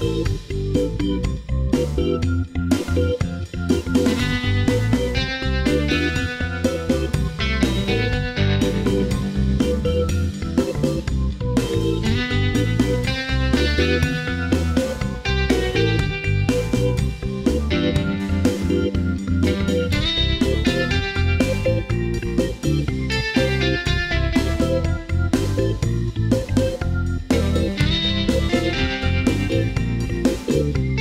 Thank you. you.